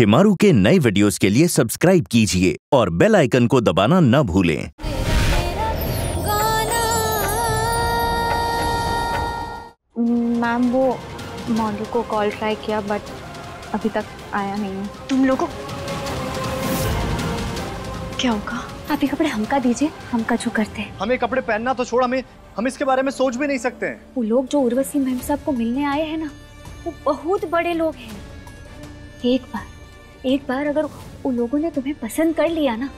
शिमारू के नए वीडियोस के लिए सब्सक्राइब कीजिए और बेल आइकन को दबाना न भूलें। मैम वो मॉडल को कॉल ट्राई किया बट अभी तक आया नहीं है। तुम लोगों क्या होगा? आप ये कपड़े हमका दीजिए हमका जो करते हैं। हमें कपड़े पहनना तो छोड़ हमें हम इसके बारे में सोच भी नहीं सकते हैं। वो लोग जो उर्वशी मैम साहब को मिलने आए हैं ना वो बहुत बड़े लोग हैं। एक बार एक बार अगर उन लोगों ने तुम्हें पसंद कर लिया ना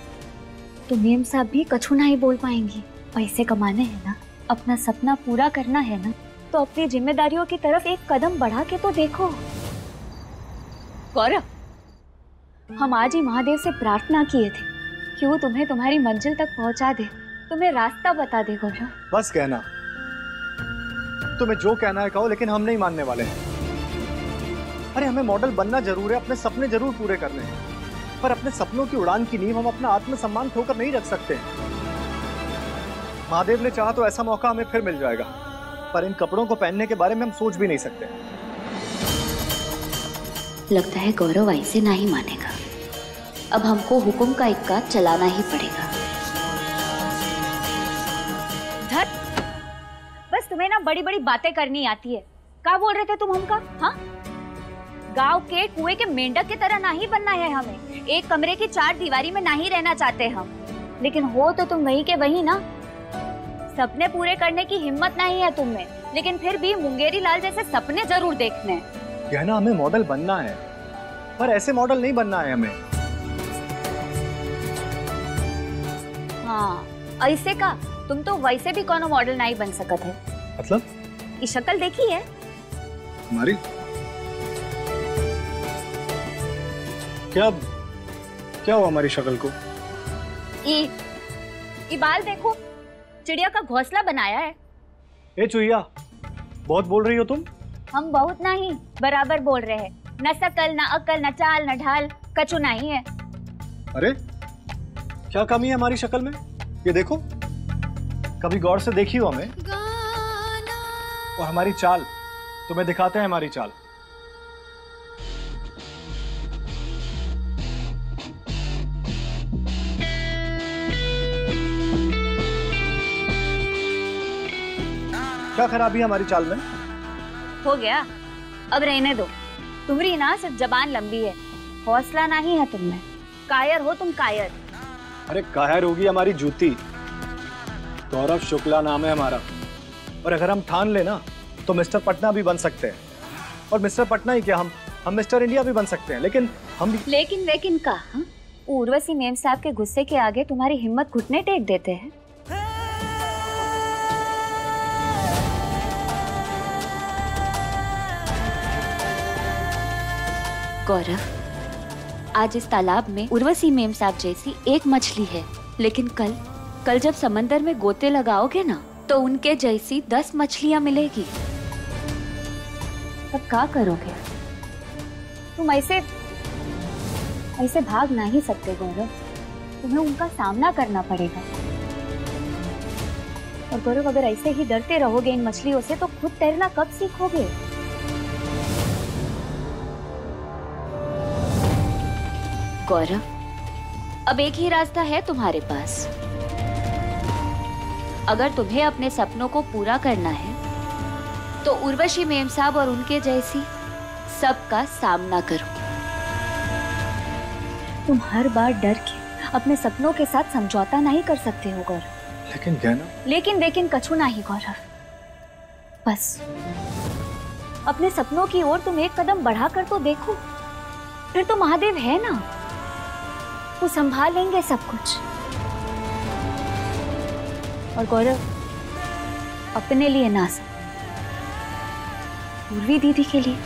तो मेम साहब भी कछु ही बोल पाएँगी। पैसे कमाने हैं ना, अपना सपना पूरा करना है ना तो अपनी जिम्मेदारियों की तरफ़ एक कदम बढ़ा के तो देखो। गौरव, हम आज ही महादेव से प्रार्थना किए थे कि वो तुम्हें तुम्हारी मंजिल तक पहुँचा दे, तुम्हें रास्ता बता दे गौरव। बस कहना। तुम्हें जो कहना है कहो, लेकिन हम नहीं मानने वाले हैं। अरे हमें मॉडल बनना ज़रूर है अपने सपने ज़रूर पूरे करने हैं। पर अपने सपनों की उड़ान की नींव हम अपना आत्मसम्मान खोकर नहीं रख सकते। महादेव ने चाहा तो ऐसा मौका हमें फिर मिल जाएगा पर इन कपड़ों को पहनने के बारे में हम सोच भी नहीं सकते। लगता है गौरव ऐसे ना ही मानेगा। अब हमको हुक्म का इक्का चलाना ही पड़ेगा। धर! बस तुम्हें ना बड़ी बड़ी बातें करनी आती है। क्या बोल रहे थे तुम हमका? हाँ? गाँव के कुएँ के मेंढक की तरह नहीं बनना है हमें। एक कमरे की चार दीवारी में नहीं रहना चाहते हम। लेकिन हो तो तुम वही के वही ना। सपने पूरे करने की हिम्मत नहीं है तुम में लेकिन फिर भी मुंगेरी लाल जैसे सपने ज़रूर देखने। कहना हमें मॉडल बनना है। पर ऐसे मॉडल नहीं बनना है हमें। हाँ ऐसे का। तुम तो वैसे भी कोनो मॉडल नहीं बन सकते है। मतलब? ये शक्ल देखी है? हमारी क्या क्या हुआ हमारी शक्ल को? ये ये बाल देखो चिड़िया का घोंसला बनाया है। ए चुहिया बहुत बोल रही हो तुम। हम बहुत नहीं बराबर बोल रहे हैं। न सकल न अकल न चाल न ढाल कछु नहीं है। अरे क्या कमी है हमारी शक्ल में? ये देखो कभी गौर से देखी हो हमें। और हमारी चाल तुम्हें दिखाते हैं हमारी चाल। क्या खराबी है हमारी चाल में? हो गया। अब रहने दो। तुम्हारी ना सिर्फ़ जबान लंबी है। हौसला नहीं है तुम में। कायर हो तुम कायर। अरे कायर होगी हमारी जूती। गौरव शुक्ला नाम है हमारा। और अगर हम ठान लेना तो मिस्टर पटना भी बन सकते हैं। और मिस्टर पटना ही क्या हम हम मिस्टर इंडिया भी बन सकते हैं। लेकिन हम लेकिन लेकिन का हाँ? उर्वशी मेम साहब के गुस्से के आगे तुम्हारी हिम्मत घुटने टेक देते हैं। गौरव, आज इस तालाब में उर्वशी मेम साहब जैसी एक मछली है। लेकिन कल कल जब समंदर में गोते लगाओगे ना तो उनके जैसी दस मछलियाँ मिलेगी। तब क्या करोगे? तुम ऐसे ऐसे भाग नहीं सकते गौरव। तुम्हें उनका सामना करना पड़ेगा। और गौरव, अगर ऐसे ही डरते रहोगे इन मछलियों से तो खुद तैरना कब सीखोगे? गौरव अब एक ही रास्ता है तुम्हारे पास। अगर तुम्हें अपने सपनों को पूरा करना है तो उर्वशी मेम साहब और उनके जैसी सबका सामना करो। तुम हर बार डर के अपने सपनों के साथ समझौता नहीं कर सकते हो गौरव। लेकिन कहना लेकिन लेकिन कछु नहीं गौरव। बस अपने सपनों की ओर तुम एक कदम बढ़ाकर तो देखो। फिर तो महादेव है ना? बापू संभाल लेंगे सब कुछ। और गौरव, अपने लिए ना सब पूर्वी दीदी के लिए।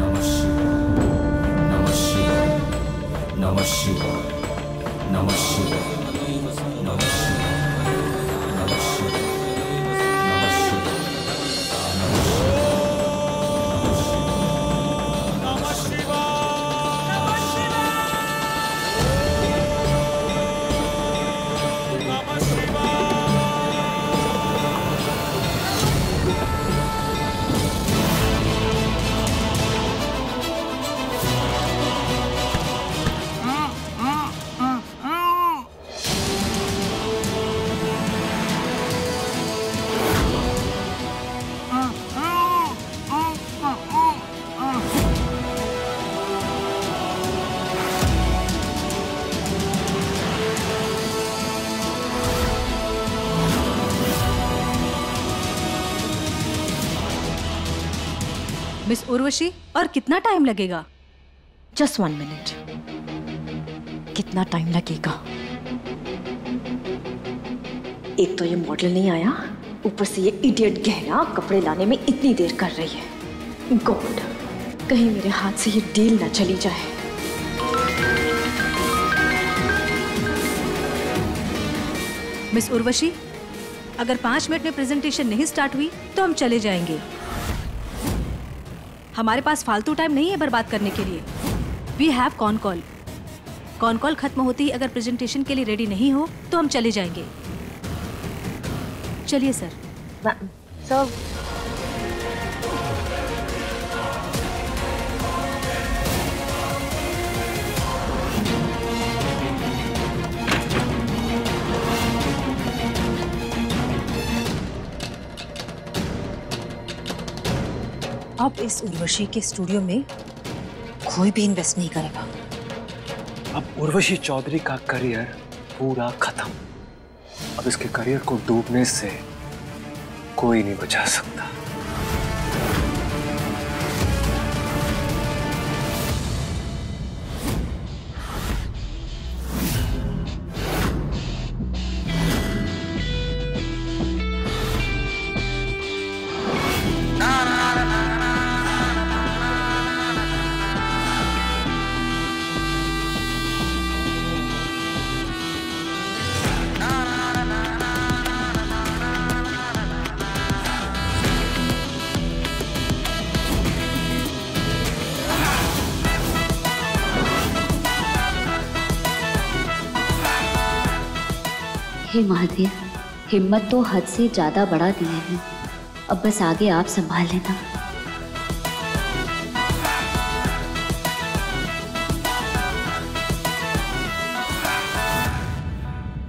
नमस्कार नमस्कार नमस्कार मिस उर्वशी और कितना टाइम लगेगा? जस्ट वन मिनट कितना टाइम लगेगा? एक तो ये मॉडल नहीं आया। ऊपर से ये इडियट गहना कपड़े लाने में इतनी देर कर रही है। गॉड कहीं मेरे हाथ से ये डील ना चली जाए। मिस उर्वशी अगर पाँच मिनट में प्रेजेंटेशन नहीं स्टार्ट हुई तो हम चले जाएँगे। हमारे पास फालतू टाइम नहीं है बर्बाद करने के लिए। We have con call con call खत्म होती ही अगर प्रेजेंटेशन के लिए रेडी नहीं हो तो हम चले जाएँगे। चलिए सर सर अब इस उर्वशी के स्टूडियो में कोई भी इन्वेस्ट नहीं करेगा। अब उर्वशी चौधरी का करियर पूरा खत्म। अब इसके करियर को डूबने से कोई नहीं बचा सकता। हे महादेव हिम्मत तो हद से ज़्यादा बढ़ा दिए है। अब बस आगे आप संभाल लेना।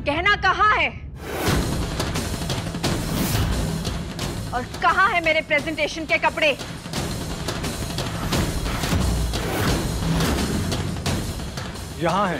कहना कहाँ है? और कहाँ है मेरे प्रेजेंटेशन के कपड़े? यहाँ है।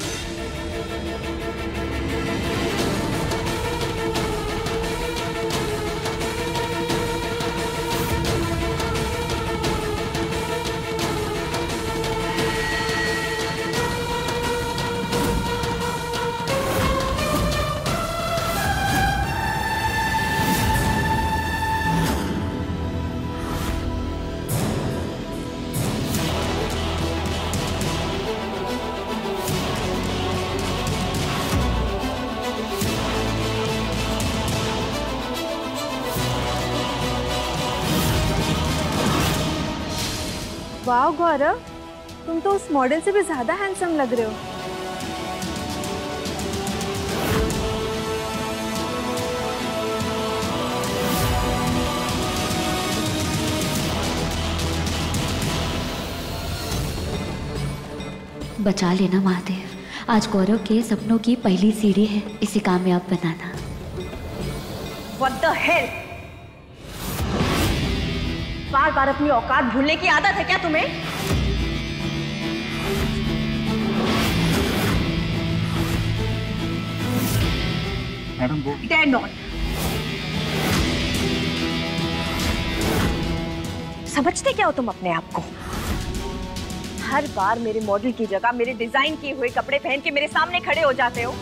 वाह गौरव। तुम तो उस मॉडल से भी ज़्यादा हैंडसम लग रहे हो। बचा लेना महादेव। आज गौरव के सपनों की पहली सीढ़ी है। इसे कामयाब बनाना। What the hell? बार बार अपनी औकात भूलने की आदत है क्या तुम्हें? मैडम वो not. समझते क्या हो तुम अपने आप को? हर बार मेरे मॉडल की जगह मेरे डिज़ाइन किए हुए कपड़े पहन के मेरे सामने खड़े हो जाते हो।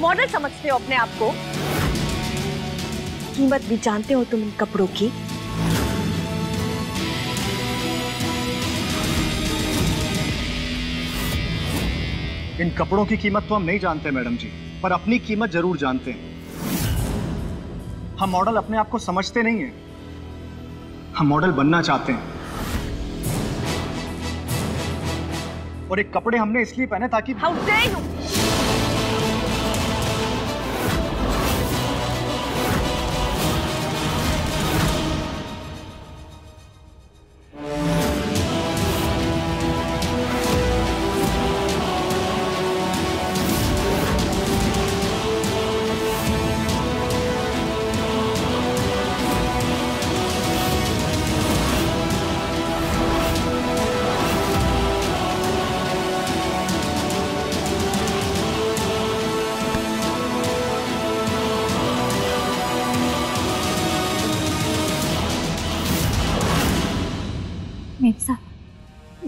मॉडल समझते हो अपने आप को? कीमत भी जानते हो तुम इन कपड़ों की? इन कपड़ों की कीमत तो हम नहीं जानते मैडम जी पर अपनी कीमत ज़रूर जानते हैं। हम मॉडल अपने आप को समझते नहीं हैं। हम मॉडल बनना चाहते हैं। और एक कपड़े हमने इसलिए पहने ताकि हाउ डेयर यू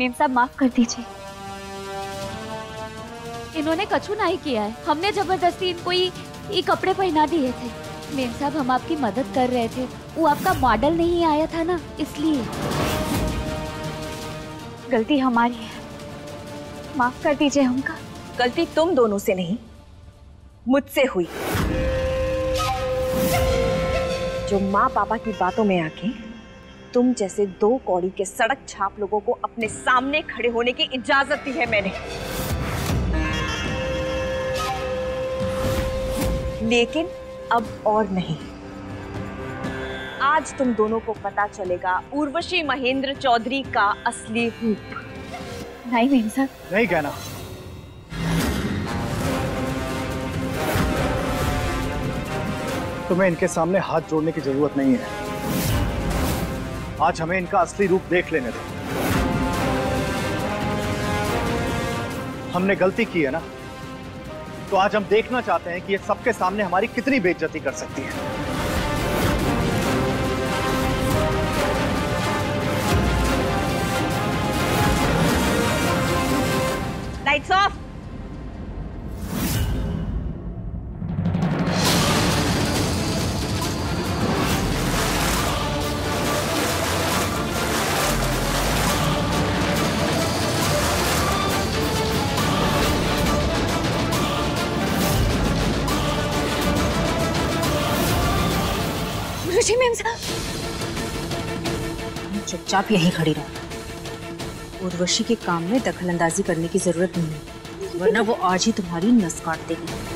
मेम साहब माफ़ कर दीजिए। इन्होंने कछु नहीं किया है। हमने ज़बरदस्ती इनको ये कपड़े पहना दिए थे। मेम साहब, हम आपकी मदद कर रहे थे। वो आपका मॉडल नहीं आया था ना, इसलिए। गलती हमारी है। माफ़ कर दीजिए हमका। गलती तुम दोनों से नहीं, मुझसे हुई। जो माँ पापा की बातों में आके तुम जैसे दो कौड़ी के सड़क छाप लोगों को अपने सामने खड़े होने की इजाज़त दी है मैंने। लेकिन अब और नहीं। आज तुम दोनों को पता चलेगा उर्वशी महेंद्र चौधरी का असली रूप। नहीं मेम साहब नहीं कहना। तुम्हें इनके सामने हाथ जोड़ने की ज़रूरत नहीं है। आज हमें इनका असली रूप देख लेने दो। हमने गलती की है ना? तो आज हम देखना चाहते हैं कि ये सबके सामने हमारी कितनी बेइज्जती कर सकती है। लाइट्स ऑफ़ चुपचाप यहीं खड़ी रहो। उर्वशी के काम में दखलंदाजी करने की ज़रूरत नहीं है वरना वो आज ही तुम्हारी नस काट देगी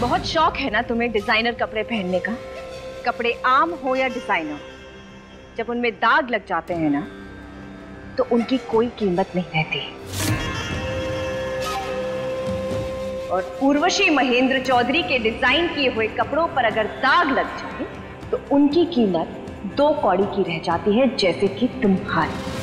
बहुत शौक है ना तुम्हें डिज़ाइनर कपड़े पहनने का? कपड़े आम हो या डिज़ाइनर जब उनमें दाग लग जाते हैं ना तो उनकी कोई कीमत नहीं रहती। और उर्वशी महेंद्र चौधरी के डिज़ाइन किए हुए कपड़ों पर अगर दाग लग जाए तो उनकी कीमत दो कौड़ी की रह जाती है, जैसे कि तुम्हारी।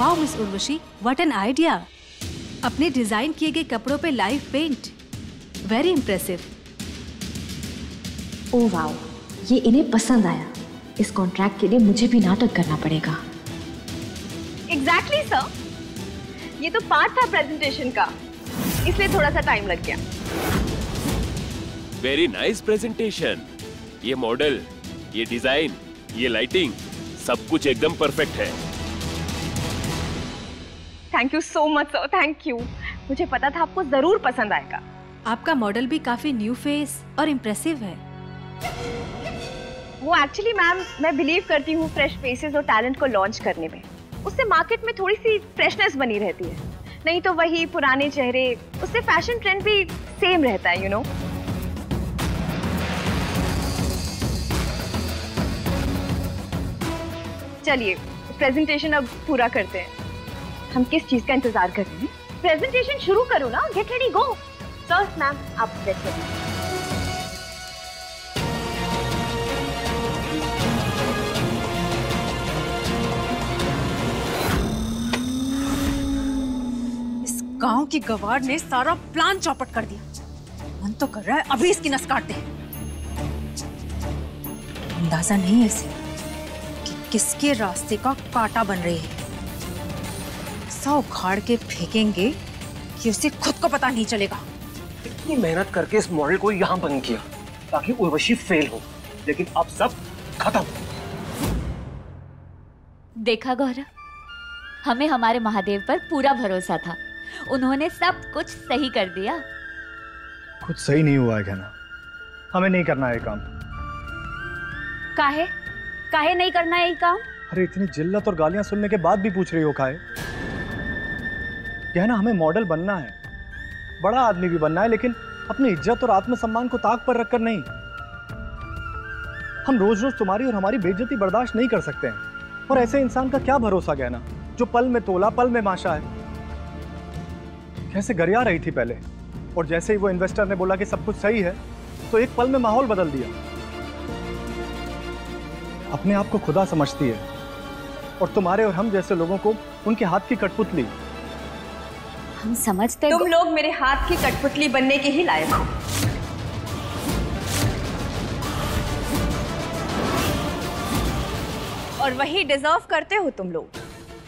Wow miss Urvashi what an idea अपने डिज़ाइन किए गए कपड़ों पे live paint very impressive oh wow ये इन्हें पसंद आया। इस कॉन्ट्रैक्ट के लिए मुझे भी नाटक करना पड़ेगा। एग्जैक्टली exactly, सर ये तो पार्ट था प्रेजेंटेशन का। इसलिए थोड़ा सा टाइम लग गया। वेरी नाइस प्रेजेंटेशन ये मॉडल ये डिज़ाइन ये लाइटिंग सब कुछ एकदम परफेक्ट है। Thank you so much sir thank you मुझे पता था आपको ज़रूर पसंद आएगा। आपका मॉडल भी काफ़ी न्यू फेस और इम्प्रेसिव है। वो एक्चुअली मैम मैं बिलीव करती हूँ फ्रेश फेसेस और टैलेंट को लॉन्च करने में। उससे मार्केट में थोड़ी सी फ्रेशनेस बनी रहती है। नहीं तो वही पुराने चेहरे उससे फ़ैशन ट्रेंड भी सेम रहता है यू नो चलिए प्रेजेंटेशन अब पूरा करते हैं। हम किस चीज़ का इंतज़ार कर रहे हैं? प्रेजेंटेशन शुरू करो ना get ready go sir ma'am आप इस गाँव की गवार ने सारा प्लान चौपट कर दिया। मन तो कर रहा है अभी इसकी नस काट दे। अंदाज़ा नहीं है इसे कि किसके रास्ते का कांटा बन रही है। ऐसा उखाड़ के फेंकेंगे कि उसे खुद को पता नहीं चलेगा। इतनी मेहनत करके इस मॉडल को यहाँ बंद किया ताकि उर्वशी फेल हो लेकिन अब सब खत्म। देखा गौरव हमें हमारे महादेव पर पूरा भरोसा था। उन्होंने सब कुछ सही कर दिया। कुछ सही नहीं हुआ है कहना। हमें नहीं करना है ये काम। काहे? काहे नहीं करना है ये काम? अरे इतनी जिल्लत और गालियाँ सुनने के बाद भी पूछ रही हो काहे? कहना हमें मॉडल बनना है। बड़ा आदमी भी बनना है, लेकिन अपनी इज़्ज़त और आत्मसम्मान को ताक पर रखकर नहीं। हम रोज रोज तुम्हारी और हमारी बेइज्जती बर्दाश्त नहीं कर सकते हैं। और ऐसे इंसान का क्या भरोसा कहना जो पल में तोला, पल में माशा है? कैसे गरिया रही थी पहले? और जैसे ही वो इन्वेस्टर ने बोला कि सब कुछ सही है तो एक पल में माहौल बदल दिया। अपने आप को खुदा समझती है। और तुम्हारे और हम जैसे लोगों को उनके हाथ की कठपुतली हम समझते तुम लोग मेरे हाथ की कठपुतली बनने के ही लायक हो। और वही डिजर्व करते हो तुम लोग।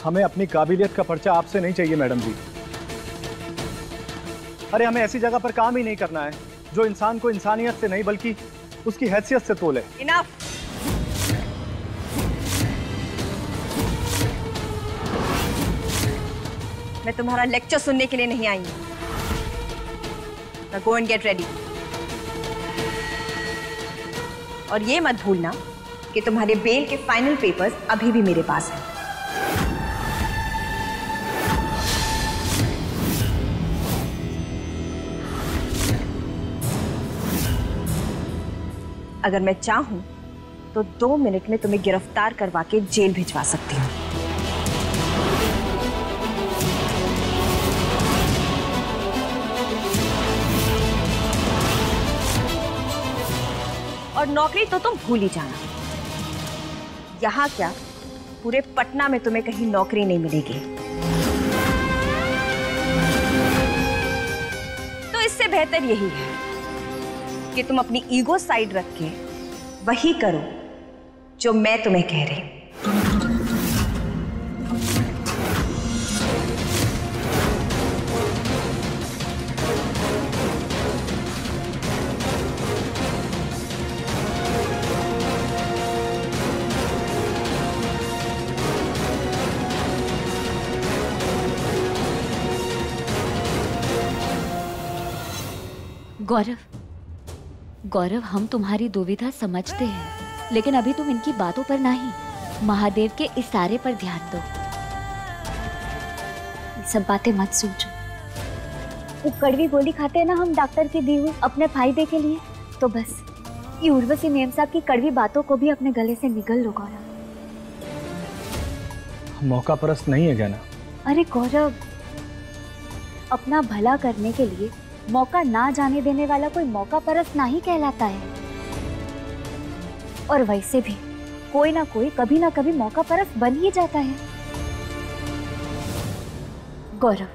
हमें अपनी काबिलियत का पर्चा आपसे नहीं चाहिए मैडम जी। अरे हमें ऐसी जगह पर काम ही नहीं करना है जो इंसान को इंसानियत से नहीं बल्कि उसकी हैसियत से तोले। इनफ मैं तुम्हारा लेक्चर सुनने के लिए नहीं आई हूँ। गो एंड गेट रेडी और ये मत भूलना कि तुम्हारे बेल के फाइनल पेपर्स अभी भी मेरे पास हैं। अगर मैं चाहूँ तो दो मिनट में तुम्हें गिरफ़्तार करवा के जेल भिजवा सकती हूँ। नौकरी तो तुम भूल ही जाना। यहाँ क्या? पूरे पटना में तुम्हें कहीं नौकरी नहीं मिलेगी। तो इससे बेहतर यही है कि तुम अपनी ईगो साइड रख के वही करो जो मैं तुम्हें कह रही हूँ। गौरव गौरव हम तुम्हारी दुविधा समझते हैं लेकिन अभी तुम इनकी बातों पर नहीं। महादेव के इशारे पर ध्यान दो। सब बातें मत सोचो। वो कड़वी गोली खाते हैं ना हम डॉक्टर की दी हुई अपने फ़ायदे के लिए? तो बस ये उर्वशी मेम साहब की कड़वी बातों को भी अपने गले से निगल लो गौरव। मौका परस्त नहीं है कहना अरे गौरव अपना भला करने के लिए मौका ना जाने देने वाला कोई मौका परस्त ना ही कहलाता है। और वैसे भी, कोई ना कोई, कभी ना कभी मौका परस्त बन ही जाता है। गौरव,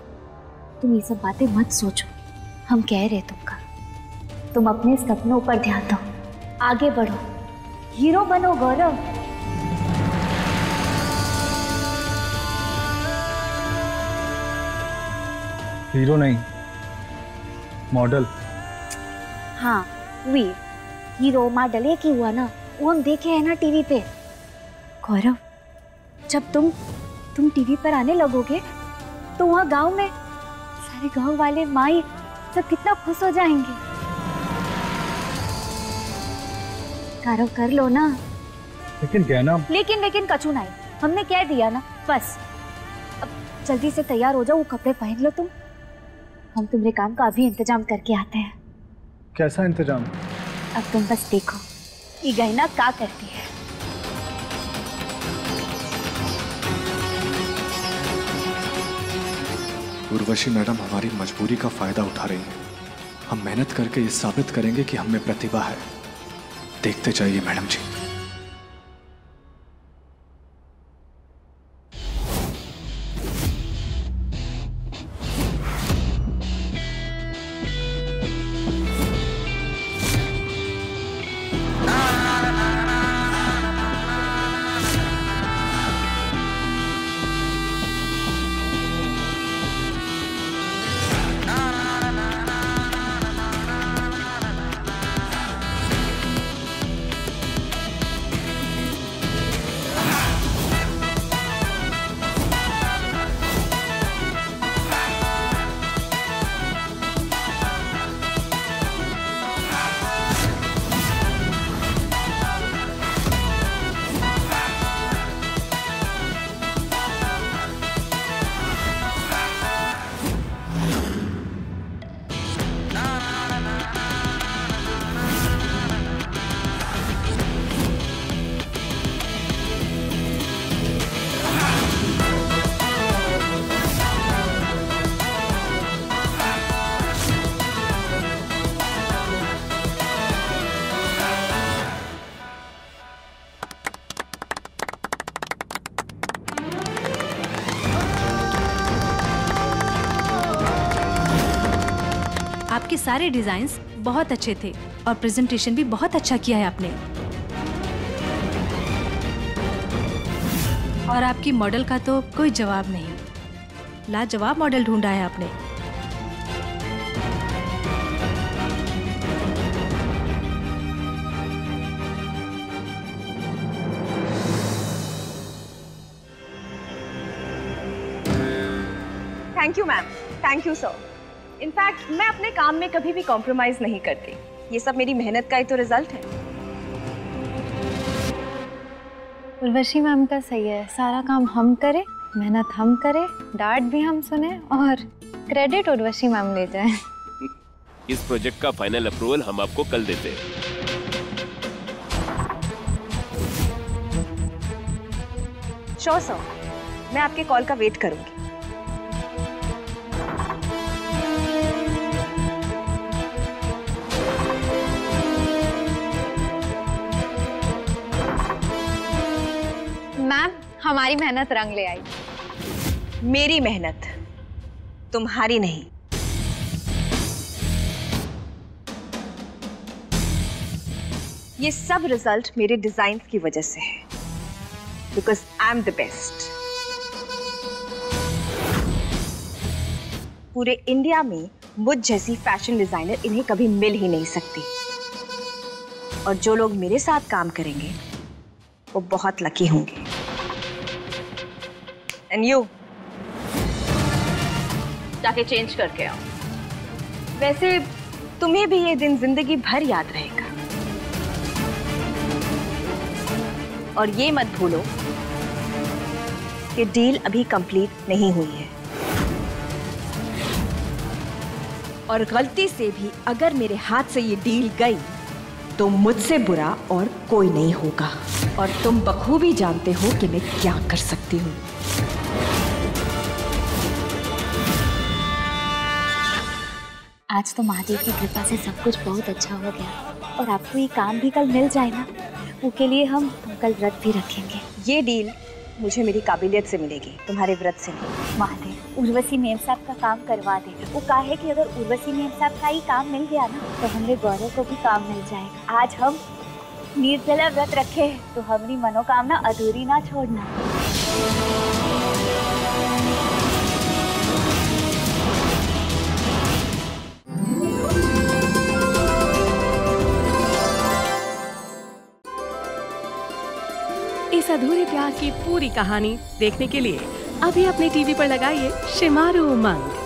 तुम ये सब बातें मत सोचो। हम कह रहे तुमका। तुम अपने सपनों पर ध्यान दो। आगे बढ़ो। हीरो बनो गौरव। हीरो नहीं मॉडल। हाँ वीर हीरो मॉडल एक ही हुआ ना वो हम देखे हैं ना टीवी पे। गौरव जब तुम तुम टीवी पर आने लगोगे तो वहाँ गाँव में सारे गाँव वाले माई सब कितना खुश हो जाएँगे। कारव कर लो ना। लेकिन कहना लेकिन लेकिन कछु नहीं। हमने कह दिया ना बस। अब जल्दी से तैयार हो जाओ वो कपड़े पहन लो तुम। हम तुम्हारे काम का अभी इंतज़ाम करके आते हैं। कैसा इंतज़ाम? अब तुम बस देखो ये गहना का करती है। उर्वशी मैडम हमारी मजबूरी का फ़ायदा उठा रही हैं। हम मेहनत करके ये साबित करेंगे कि हम में प्रतिभा है। देखते जाइए मैडम जी। सारे डिजाइन्स बहुत अच्छे थे और प्रेजेंटेशन भी बहुत अच्छा किया है आपने। और आपकी मॉडल का तो कोई जवाब नहीं। लाजवाब मॉडल ढूंढा है आपने। Thank you ma'am thank you sir in fact मैं अपने काम में कभी भी कॉम्प्रोमाइज नहीं करती। ये सब मेरी मेहनत का ही तो रिज़ल्ट है। उर्वशी मैम का सही है। सारा काम हम करें मेहनत हम करें डांट भी हम सुने और क्रेडिट उर्वशी मैम ले जाए। इस प्रोजेक्ट का फाइनल अप्रूवल हम आपको कल देते हैं। श्योर सर मैं आपके कॉल का वेट करूँगी। हमारी मेहनत रंग ले आई। मेरी मेहनत तुम्हारी नहीं। ये सब रिज़ल्ट मेरे डिज़ाइन की वजह से है। Because I am the best पूरे इंडिया में मुझ जैसी फ़ैशन डिज़ाइनर इन्हें कभी मिल ही नहीं सकती। और जो लोग मेरे साथ काम करेंगे, वो बहुत लकी होंगे। एंड यू जाके चेंज करके आओ। वैसे तुम्हें भी ये दिन ज़िंदगी भर याद रहेगा। और ये मत भूलो कि डील अभी कंप्लीट नहीं हुई है। और गलती से भी अगर मेरे हाथ से ये डील गई तो मुझसे बुरा और कोई नहीं होगा। और तुम बखूबी जानते हो कि मैं क्या कर सकती हूँ। आज तो महादेव की कृपा से सब कुछ बहुत अच्छा हो गया। और आपको ये काम भी कल मिल जाए ना उसके लिए हम कल व्रत भी रखेंगे। ये डील मुझे मेरी काबिलियत से मिलेगी तुम्हारे व्रत से। नहीं महादेव उर्वशी मेम साहब का काम करवा दे। वो कहा है कि अगर उर्वशी मेम साहब का ही काम मिल गया ना तो हमारे गौरव को भी काम मिल जाएगा। आज हम निर्जला व्रत रखे तो हमारी मनोकामना अधूरी ना छोड़ना। इस अधूरे प्यार की पूरी कहानी देखने के लिए अभी अपने टीवी पर लगाइए शिमारू उमंग।